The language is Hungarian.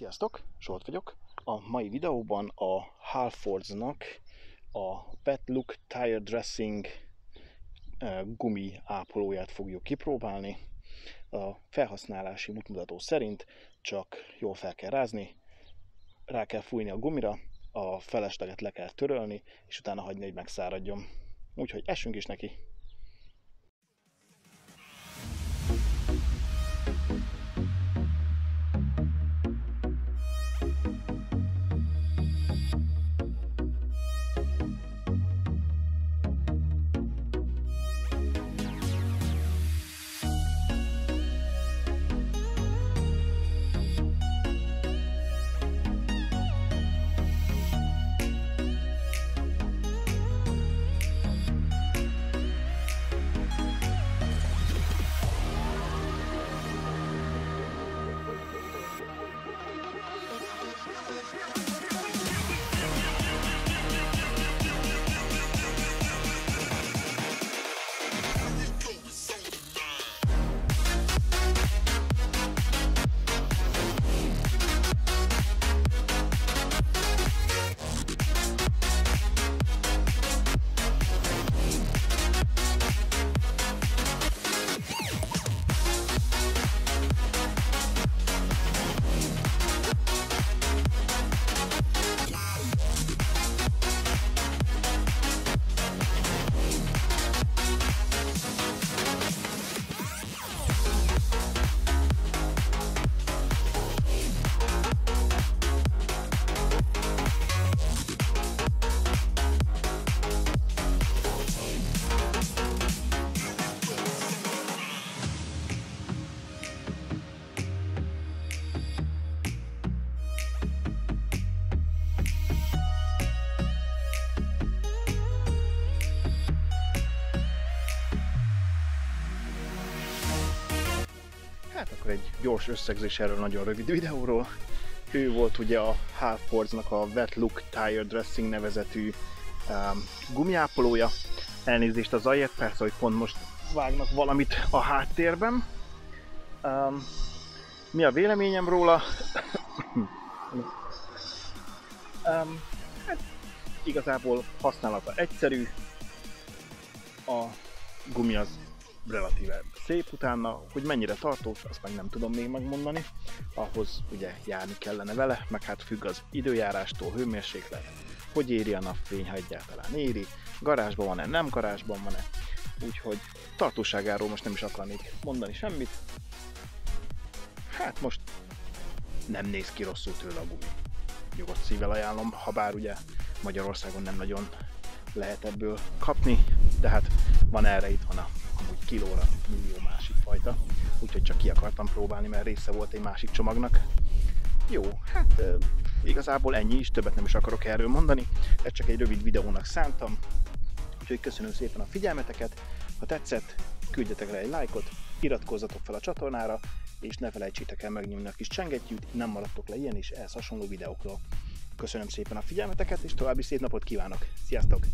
Sziasztok, Zsolt vagyok. A mai videóban a Halfordsnak a Wet Look Tire Dressing gumi ápolóját fogjuk kipróbálni. A felhasználási útmutató szerint csak jól fel kell rázni, rá kell fújni a gumira, a felesleget le kell törölni, és utána hagyni, hogy megszáradjon. Úgyhogy essünk is neki! Hát akkor egy gyors összegzés erről nagyon rövid videóról. Ő volt ugye a Halfordsnak a Wet Look Tire Dressing nevezetű um, gumiápolója. Elnézést az zajért, persze, hogy pont most vágnak valamit a háttérben. Um, mi a véleményem róla? um, hát igazából használata egyszerű, a gumi az relatíve szép utána, hogy mennyire tartós, azt meg nem tudom még megmondani. Ahhoz ugye járni kellene vele, meg hát függ az időjárástól, hőmérséklet, hogy éri a napfény, ha egyáltalán éri, garázsban van-e, nem garázsban van-e, úgyhogy tartóságáról most nem is akarnék mondani semmit. Hát most nem néz ki rosszul tőle a gumi. Nyugodt szívvel ajánlom, ha bár ugye Magyarországon nem nagyon lehet ebből kapni, de hát van erre itt van a amúgy kilóra millió másik fajta, úgyhogy csak ki akartam próbálni, mert része volt egy másik csomagnak. Jó, hát e, igazából ennyi is, többet nem is akarok erről mondani, ez csak egy rövid videónak szántam, úgyhogy köszönöm szépen a figyelmeteket, ha tetszett, küldjetek rá egy lájkot, iratkozzatok fel a csatornára, és ne felejtsétek el megnyomni a kis csengettyűt, nem maradtok le ilyen és ehhez hasonló videókról. Köszönöm szépen a figyelmeteket, és további szép napot kívánok! Sziasztok!